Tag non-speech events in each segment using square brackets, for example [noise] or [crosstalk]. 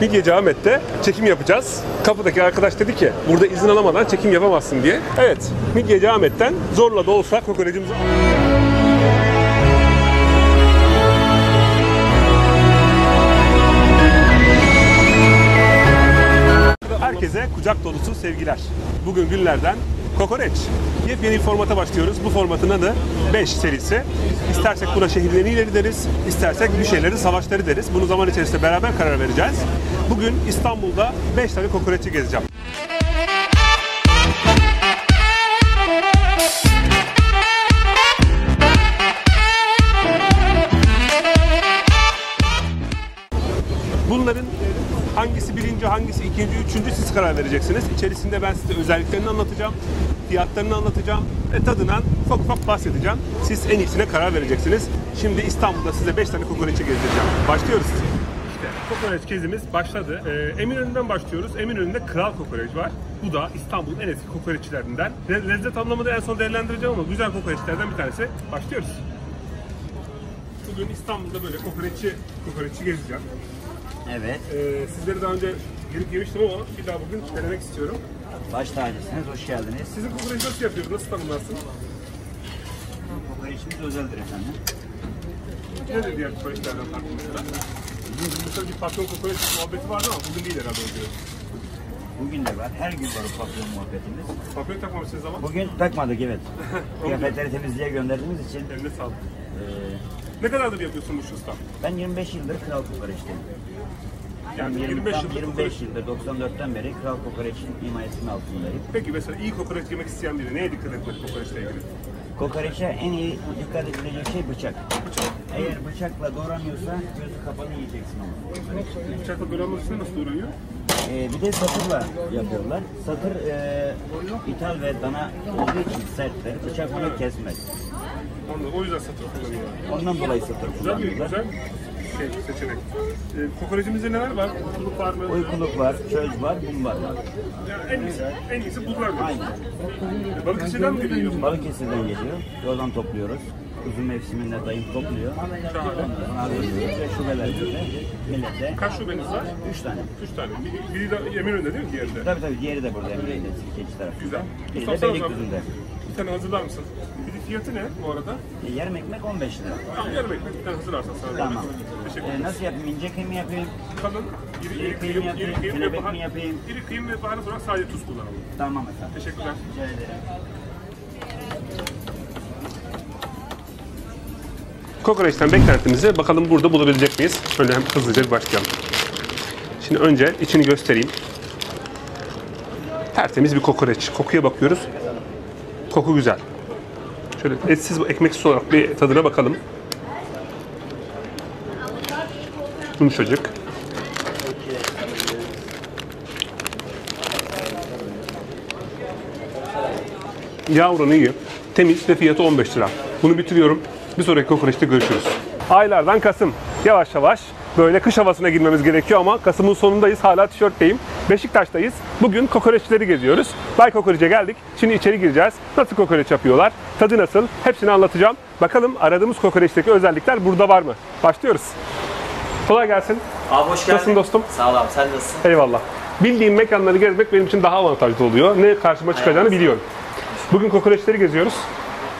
Midyeci Ahmet'te çekim yapacağız. Kapıdaki arkadaş dedi ki burada izin alamadan çekim yapamazsın diye. Evet, Midyeci Ahmet'ten zorla da olsa kokoreçimizi Herkese kucak dolusu sevgiler. Bugün günlerden kokoreç. Yepyeni bir formata başlıyoruz. Bu formatın adı 5 serisi. İstersek buna şehirlerin ileri deriz, istersek bir şeyleri savaşları deriz. Bunu zaman içerisinde beraber karar vereceğiz. Bugün İstanbul'da 5 tane kokoreççi gezeceğim. Üçüncü siz karar vereceksiniz. İçerisinde ben size özelliklerini anlatacağım, fiyatlarını anlatacağım ve tadından ufak ufak bahsedeceğim. Siz en iyisine karar vereceksiniz. Şimdi İstanbul'da size 5 tane kokoreçi gezdireceğim. Başlıyoruz. İşte kokoreç gezimiz başladı. Ee, Eminönü'nden başlıyoruz. Eminönü'nde Kral Kokoreç var. Bu da İstanbul'un en eski kokoreççilerinden. Le- lezzet anlamında en son değerlendireceğim ama güzel kokoreçlerden bir tanesi. Başlıyoruz. Bugün İstanbul'da böyle kokoreççi, kokoreççi gezeceğim. Evet, Ee, sizleri daha önce gelip yemiştim ama bir daha bugün denemek istiyorum. baş tacısınız, hoş geldiniz. Sizin kokoreç nasıl yapıyoruz? Nasıl tanımlarsın? Kokoreçimiz özeldir efendim. Nedir diğer kokoreçlerden farklı mesela? Mesela bir patron kokoreç muhabbeti vardı ama bugün değil herhalde o diyor. Bugün de var, her gün var o patron muhabbetimiz. Patron takmamışsınız ama Bugün takmadık evet. [laughs] Kıyafetleri temizliğe gönderdiğimiz için eline sağlık. eee, Ne kadardır yapıyorsun bu usta? ben 25 yıldır Kral Kokoreç'teyim. Yani Ben 25 tam yıldır 25 kokoreç. yıldır 94'ten beri Kral Kokoreç'in himayesinin altındayım. Peki mesela iyi kokoreç yemek isteyen biri neye dikkat etmeli kokoreçle ilgili? Kokoreçe en iyi dikkat edilecek şey bıçak. Eğer bıçakla doğranıyorsa gözü kapalı yiyeceksin onu. Bıçakla doğranmak için nasıl doğranıyor? Ee, bir de satırla yapıyorlar. Satır e, ithal ve dana olduğu için sertler. Bıçak bunu kesmez. Anladım. O yüzden satır kullanıyorlar. Ondan dolayı satır Güzel kullanıyorlar. güzel şey seçenek. Ee, kokoreçimizde neler var? Mutluluk var mı? Uykuluk var, çöz var, bumbar var. Yani en iyisi, en iyisi bunlar mı? Aynen. Balıkesir'den mi geliyor? Balıkesir'den geliyor. Yoldan topluyoruz. Uzun mevsiminde dayım topluyor. Alıyoruz ve şubelerde millete Kaç şubeniz var? üç tane. Üç tane. Bir- Biri de Eminönü'nde değil mi diğerinde? Tabii tabii diğeri de burada Emre'yle Sirkeci tarafında. Güzel. Biri Mustafa de sana Beylikdüzü'nde. Tane hazırlar mısın? Fiyatı ne bu arada? E, yarım ekmek 15 lira. Tamam yarım ekmek bir tane hazırlarsan sana. Tamam. Teşekkür E, ederim. nasıl yapayım? İnce kıyım yapayım? Kalın, iri, iri İri kıyım, kıyım iri yapayım, kıyım ve bahar, yapayım? iri kıyım ve baharat olarak sadece tuz kullanalım. Tamam efendim. Teşekkürler. Rica ederim. Kokoreçten beklentimizi bakalım burada bulabilecek miyiz? Şöyle hem hızlıca bir başlayalım. Şimdi önce içini göstereyim. Tertemiz bir kokoreç. Kokuya bakıyoruz. Koku güzel. Şöyle etsiz ekmeksiz olarak bir tadına bakalım. Yumuşacık. Yağ oranı iyi. Temiz ve fiyatı 15 lira. Bunu bitiriyorum. Bir sonraki kokoreçte görüşürüz. Aylardan Kasım. Yavaş yavaş böyle kış havasına girmemiz gerekiyor ama Kasım'ın sonundayız. Hala tişörtteyim. Beşiktaş'tayız. Bugün kokoreçleri geziyoruz. Bay Kokoreç'e geldik. Şimdi içeri gireceğiz. Nasıl kokoreç yapıyorlar? Tadı nasıl? Hepsini anlatacağım. Bakalım aradığımız kokoreçteki özellikler burada var mı? Başlıyoruz. Kolay gelsin. Abi hoş geldin. Nasılsın dostum? Sağ ol abi sen nasılsın? Eyvallah. Bildiğim mekanları gezmek benim için daha avantajlı oluyor. Ne karşıma çıkacağını biliyorum. Bugün kokoreçleri geziyoruz.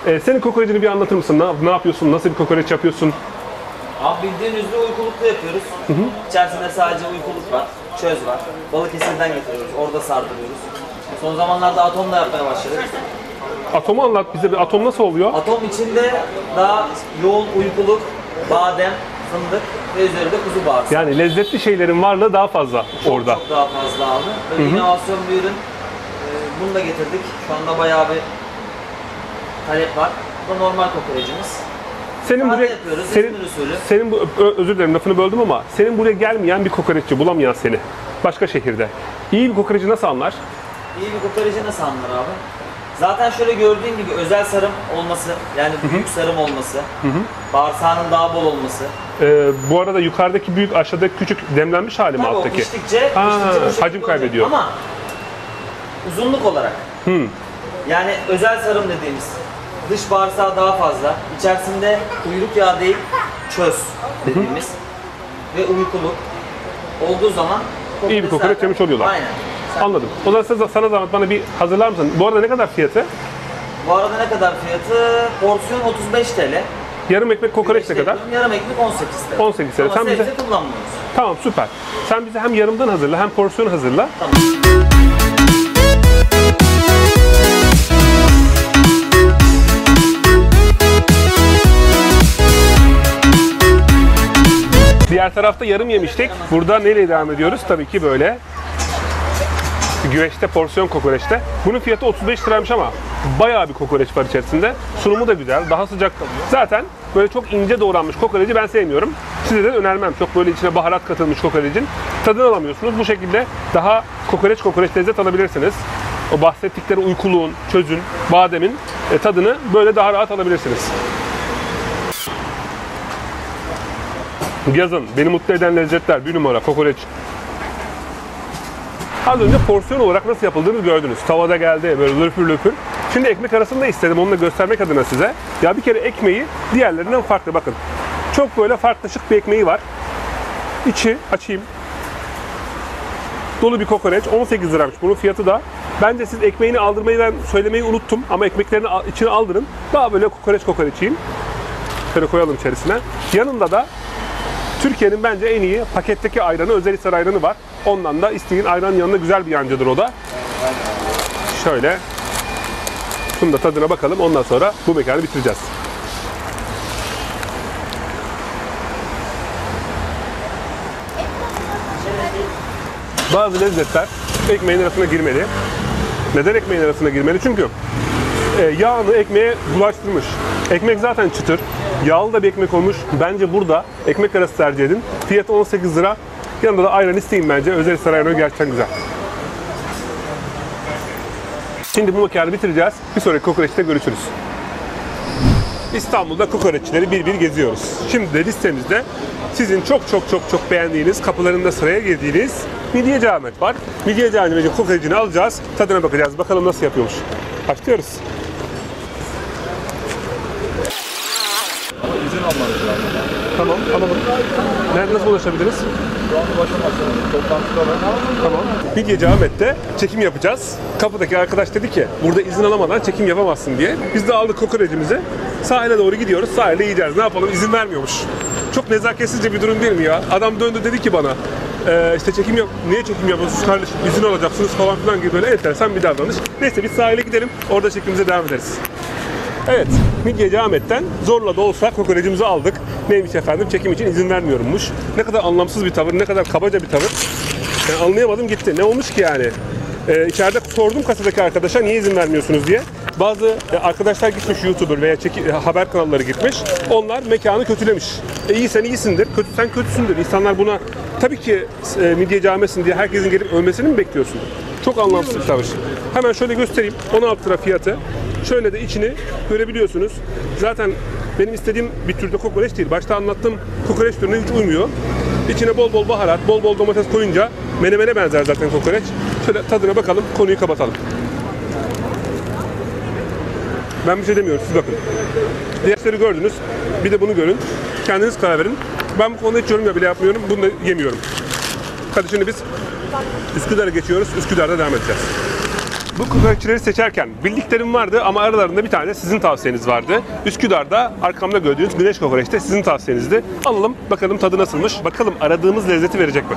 Ee, senin kokoreçini bir anlatır mısın? Ne, ne yapıyorsun? Nasıl bir kokoreç yapıyorsun? Abi bildiğin üzere uykuluklu yapıyoruz. İçerisinde sadece uykuluk var, çöz var. Balıkesir'den getiriyoruz, orada sardırıyoruz. Son zamanlarda atomla yapmaya başladık. Atomu anlat bize. Bir atom nasıl oluyor? Atom içinde daha yoğun uykuluk, badem, fındık ve üzerinde kuzu bağırsak. Yani lezzetli şeylerin varlığı daha fazla orada. Çok daha fazla abi. Böyle inovasyon bir ürün. Ee, bunu da getirdik. Şu anda bayağı bir talep var. Bu normal kokorecimiz. Senin buraya yapıyoruz, senin, senin bu ö- özür dilerim lafını böldüm ama senin buraya gelmeyen bir kokoreççi bulamayan seni başka şehirde. İyi bir kokoreçi nasıl anlar? İyi bir kokoreci nasıl anlar abi? Zaten şöyle gördüğün gibi özel sarım olması, yani büyük sarım olması, bağırsağının daha bol olması. Ee, bu arada yukarıdaki büyük aşağıdaki küçük demlenmiş hali mi Tabii o alttaki? piştikçe, Ha, piştikçe bu şekilde hacim kaybediyor. Ama uzunluk olarak. Yani özel sarım dediğimiz dış bağırsağı daha fazla, içerisinde kuyruk yağı değil çöz dediğimiz ve uykuluk. olduğu zaman İyi bir kokoreç zaten- yemiş oluyorlar. Aynen. Anladım. O zaman size, sana zahmet bana bir hazırlar mısın? Bu arada ne kadar fiyatı? Bu arada ne kadar fiyatı? Porsiyon 35 TL. Yarım ekmek kokoreç ne kadar? Yarım ekmek 18 TL. 18 TL. Ama Sen bize- kullanmıyoruz. Tamam süper. Sen bize hem yarımdan hazırla hem porsiyon hazırla. Tamam. Diğer tarafta yarım yemiştik. Burada nereye devam ediyoruz? Tabii ki böyle güveçte porsiyon kokoreçte. Bunun fiyatı 35 liraymış ama bayağı bir kokoreç var içerisinde. Sunumu da güzel, daha sıcak kalıyor. Zaten böyle çok ince doğranmış kokoreci ben sevmiyorum. Size de önermem. Çok böyle içine baharat katılmış kokorecin tadını alamıyorsunuz. Bu şekilde daha kokoreç kokoreç lezzet alabilirsiniz. O bahsettikleri uykuluğun, çözün, bademin e, tadını böyle daha rahat alabilirsiniz. Yazın beni mutlu eden lezzetler bir numara kokoreç. Az önce porsiyon olarak nasıl yapıldığını gördünüz. Tavada geldi böyle löpür löpür. Şimdi ekmek arasında istedim onu da göstermek adına size. Ya bir kere ekmeği diğerlerinden farklı bakın. Çok böyle farklı şık bir ekmeği var. İçi açayım. Dolu bir kokoreç 18 liraymış. Bunun fiyatı da bence siz ekmeğini aldırmayı ben söylemeyi unuttum ama ekmeklerini içine aldırın. Daha böyle kokoreç kokoreç yiyin. Şöyle koyalım içerisine. Yanında da Türkiye'nin bence en iyi paketteki ayranı Özelhisar ayranı var. Ondan da isteyin ayran yanında güzel bir yancıdır o da. Şöyle. Şunun da tadına bakalım. Ondan sonra bu mekanı bitireceğiz. Bazı lezzetler ekmeğin arasına girmeli. Neden ekmeğin arasına girmeli? Çünkü e, yağını ekmeğe bulaştırmış. Ekmek zaten çıtır. Yağlı da bir ekmek olmuş. Bence burada ekmek arası tercih edin. Fiyatı 18 lira. Yanında da ayran isteyin bence. Özel saray ayranı gerçekten güzel. Şimdi bu mekanı bitireceğiz. Bir sonraki kokoreçte görüşürüz. İstanbul'da kokoreççileri bir bir geziyoruz. Şimdi de listemizde sizin çok çok çok çok beğendiğiniz, kapılarında sıraya girdiğiniz Midyeci Ahmet var. Midyeci Ahmet'in kokoreçini alacağız, tadına bakacağız. Bakalım nasıl yapıyormuş. Başlıyoruz. İzin almanız lazım. Tamam, alalım. Nerede nasıl ulaşabiliriz? Şu anda başlamazsınız. Toplantıda var. Tamam. Midyeci Ahmet'te çekim yapacağız. Kapıdaki arkadaş dedi ki burada izin alamadan çekim yapamazsın diye. Biz de aldık kokorecimizi. Sahile doğru gidiyoruz. Sahilde yiyeceğiz. Ne yapalım? İzin vermiyormuş. Çok nezaketsizce bir durum değil mi ya? Adam döndü dedi ki bana "Ee, işte çekim yap, niye çekim yapıyorsunuz kardeşim izin alacaksınız falan filan gibi böyle enteresan bir davranış. Neyse biz sahile gidelim orada çekimimize devam ederiz. Evet, Midyeci Ahmet'ten zorla da olsa kokorecimizi aldık. Neymiş efendim? Çekim için izin vermiyormuş. Ne kadar anlamsız bir tavır, ne kadar kabaca bir tavır. Yani anlayamadım gitti. Ne olmuş ki yani? Ee, içeride sordum kasadaki arkadaşa niye izin vermiyorsunuz diye. Bazı e, arkadaşlar gitmiş YouTuber veya çeki- e, haber kanalları gitmiş. Onlar mekanı kötülemiş. E iyi sen iyisindir, kötü sen kötüsündür. İnsanlar buna tabii ki e, midye Ahmet'sin diye herkesin gelip ölmesini mi bekliyorsun? Çok anlamsız bir tavır. Hemen şöyle göstereyim. 16 lira fiyatı. Şöyle de içini görebiliyorsunuz. Zaten benim istediğim bir türde kokoreç değil. Başta anlattığım kokoreç türüne hiç uymuyor. İçine bol bol baharat, bol bol domates koyunca menemene benzer zaten kokoreç. Şöyle tadına bakalım, konuyu kapatalım. Ben bir şey demiyorum, siz bakın. Diğerleri gördünüz, bir de bunu görün. Kendiniz karar verin. Ben bu konuda hiç yorum bile yapmıyorum, bunu da yemiyorum. Hadi şimdi biz Üsküdar'a geçiyoruz, Üsküdar'da devam edeceğiz. Bu kokoreççileri seçerken bildiklerim vardı ama aralarında bir tane sizin tavsiyeniz vardı. Üsküdar'da arkamda gördüğünüz Güneş Kokoreç de sizin tavsiyenizdi. Alalım bakalım tadı nasılmış. Bakalım aradığımız lezzeti verecek mi?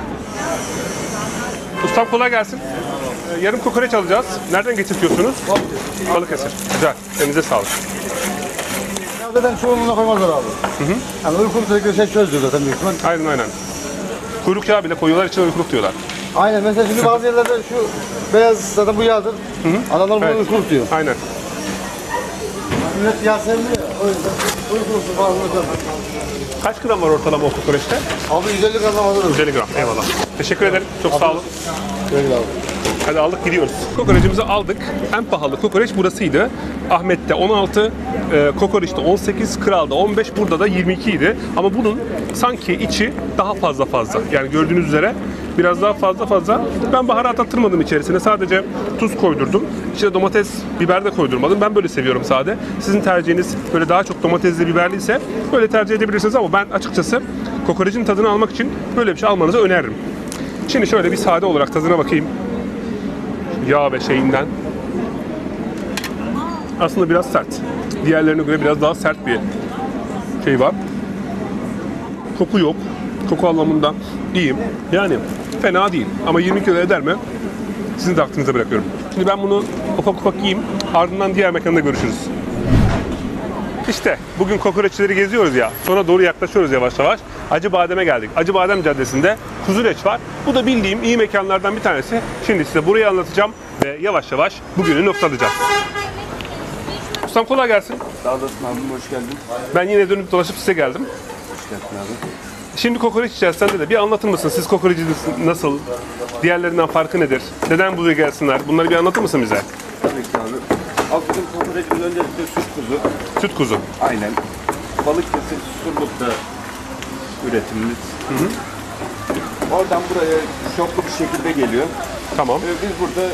Ustam kolay gelsin. Ee, yarım kokoreç alacağız. Nereden getirtiyorsunuz? Balıkesir. Güzel. Elinize sağlık. Zaten çoğunluğuna koymazlar abi. Hı hı. Yani uykulu sürekli şey çözdür zaten büyük ihtimal. Aynen aynen. Kuyruk yağı bile koyuyorlar içine uykuluk diyorlar. Aynen mesela şimdi bazı yerlerde şu beyaz zaten bu yağdır. Adamlar bunu Evet. uykuluk diyor. Aynen. Millet yağ sevmiyor. O yüzden uykuluksu falan hocam. Kaç gram var ortalama o kokoreçte? Abi 150 gram alırız. 150 gram. Eyvallah. Teşekkür ederim. Çok sağ olun. Öyle abi. Hadi aldık gidiyoruz. Kokoreçimizi aldık. En pahalı kokoreç burasıydı. Ahmet'te 16, e, kokoreçte 18, Kral'da 15, burada da 22 idi. Ama bunun sanki içi daha fazla fazla. Yani gördüğünüz üzere biraz daha fazla fazla. Ben baharat attırmadım içerisine. Sadece tuz koydurdum. İçine domates, biber de koydurmadım. Ben böyle seviyorum sade. Sizin tercihiniz böyle daha çok domatesli, biberliyse böyle tercih edebilirsiniz ama ben açıkçası kokorecin tadını almak için böyle bir şey almanızı öneririm. Şimdi şöyle bir sade olarak tadına bakayım. Yağ ve şeyinden. Aslında biraz sert. Diğerlerine göre biraz daha sert bir şey var. Koku yok. Koku anlamında iyiyim. Yani fena değil. Ama 20 kilo eder mi? Sizin de aklınıza bırakıyorum. Şimdi ben bunu ufak ufak yiyeyim. Ardından diğer mekanda görüşürüz. İşte bugün kokoreççileri geziyoruz ya. Sonra doğru yaklaşıyoruz yavaş yavaş. Acı Badem'e geldik. Acı Badem Caddesi'nde kuzureç var. Bu da bildiğim iyi mekanlardan bir tanesi. Şimdi size burayı anlatacağım ve yavaş yavaş bugünü noktalayacağız. Ustam kolay gelsin. Sağ olasın abim hoş geldin. Ben yine dönüp dolaşıp size geldim. Hoş geldin abi. Şimdi kokoreç yiyeceğiz. Sen de, bir anlatır mısın? Siz kokoreçiniz nasıl? Diğerlerinden farkı nedir? Neden buraya gelsinler? Bunları bir anlatır mısın bize? Tabii ki abi. Abi bizim kokoreçimiz öncelikle süt kuzu. Süt kuzu. Aynen. Balıkesir Surluk'ta üretimimiz. Oradan buraya şoklu bir şekilde geliyor. Tamam. Ee, Biz burada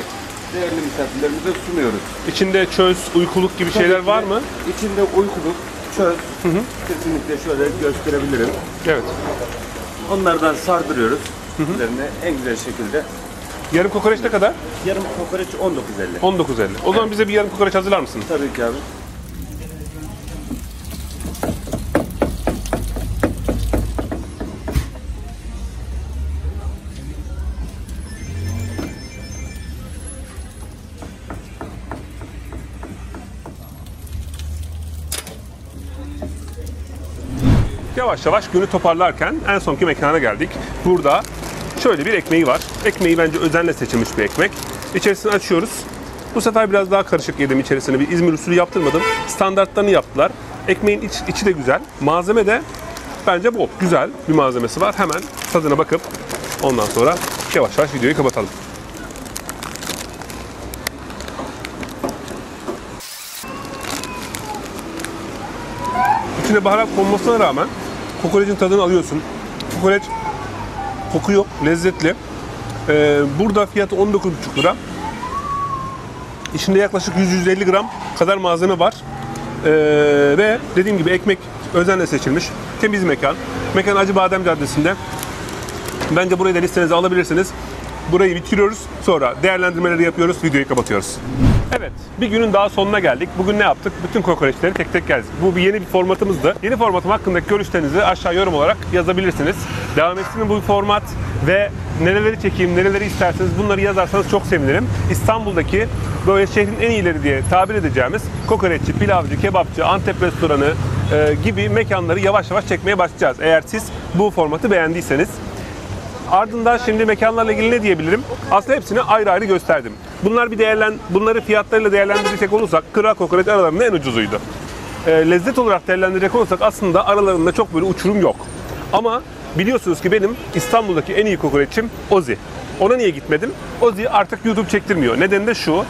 değerli misafirlerimize sunuyoruz. İçinde çöz, uykuluk gibi şeyler Tabii ki var mı? İçinde uykuluk, çöz. Kesinlikle şöyle gösterebilirim. Evet. Onlardan sardırıyoruz. Üzerine en güzel şekilde. Yarım kokoreç ne kadar? Yarım kokoreç 19.50. 19.50. O zaman bize bir yarım kokoreç hazırlar mısın? Tabii ki abi. Yavaş yavaş günü toparlarken en sonki mekana geldik. Burada şöyle bir ekmeği var. Ekmeği bence özenle seçilmiş bir ekmek. İçerisini açıyoruz. Bu sefer biraz daha karışık yedim içerisine. Bir İzmir usulü yaptırmadım. Standartlarını yaptılar. Ekmeğin iç, içi de güzel. Malzeme de bence bol. Güzel bir malzemesi var. Hemen tadına bakıp ondan sonra yavaş yavaş videoyu kapatalım. İçine baharat konmasına rağmen kokoreçin tadını alıyorsun. Kokoreç koku yok, lezzetli. Ee, burada fiyatı 19,5 lira. İçinde yaklaşık 100-150 gram kadar malzeme var. Ee, ve dediğim gibi ekmek özenle seçilmiş. Temiz mekan. Mekan Acı Badem Caddesi'nde. Bence burayı da listenize alabilirsiniz. Burayı bitiriyoruz. Sonra değerlendirmeleri yapıyoruz. Videoyu kapatıyoruz. Evet, bir günün daha sonuna geldik. Bugün ne yaptık? Bütün kokoreçleri tek tek gezdik. Bu bir yeni bir formatımızdı. Yeni formatım hakkındaki görüşlerinizi aşağı yorum olarak yazabilirsiniz. Devam etsin bu format ve nereleri çekeyim, nereleri isterseniz bunları yazarsanız çok sevinirim. İstanbul'daki böyle şehrin en iyileri diye tabir edeceğimiz kokoreççi, pilavcı, kebapçı, Antep restoranı e, gibi mekanları yavaş yavaş çekmeye başlayacağız. Eğer siz bu formatı beğendiyseniz. Ardından şimdi mekanlarla ilgili ne diyebilirim? Aslında hepsini ayrı ayrı gösterdim. Bunlar bir değerlen, bunları fiyatlarıyla değerlendirecek olursak Kral Kokoreç aralarında en ucuzuydu. E, lezzet olarak değerlendirecek olursak aslında aralarında çok böyle uçurum yok. Ama biliyorsunuz ki benim İstanbul'daki en iyi kokoreçim Ozi. Ona niye gitmedim? Ozi artık YouTube çektirmiyor. Nedeni de şu.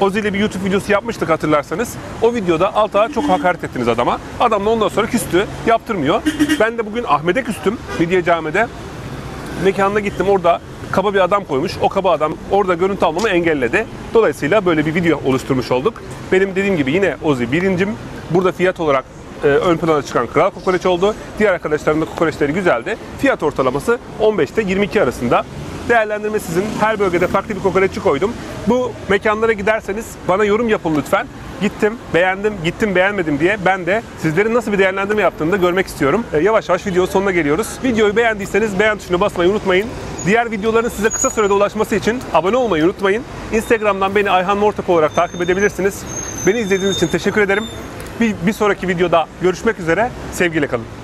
Ozi ile bir YouTube videosu yapmıştık hatırlarsanız. O videoda alta çok hakaret ettiniz adama. Adam da ondan sonra küstü. Yaptırmıyor. Ben de bugün Ahmet'e küstüm. Midye Cami'de mekanına gittim orada kaba bir adam koymuş. O kaba adam orada görüntü almamı engelledi. Dolayısıyla böyle bir video oluşturmuş olduk. Benim dediğim gibi yine Ozi birincim. Burada fiyat olarak e, ön plana çıkan Kral Kokoreç oldu. Diğer arkadaşlarımın da kokoreçleri güzeldi. Fiyat ortalaması 15'te 22 arasında. Değerlendirme sizin. Her bölgede farklı bir kokoreççi koydum. Bu mekanlara giderseniz bana yorum yapın lütfen. Gittim, beğendim, gittim, beğenmedim diye ben de sizlerin nasıl bir değerlendirme yaptığını da görmek istiyorum. E, yavaş yavaş videonun sonuna geliyoruz. Videoyu beğendiyseniz beğen tuşuna basmayı unutmayın. Diğer videoların size kısa sürede ulaşması için abone olmayı unutmayın. Instagram'dan beni Ayhan Mortop olarak takip edebilirsiniz. Beni izlediğiniz için teşekkür ederim. Bir, bir sonraki videoda görüşmek üzere. Sevgiyle kalın.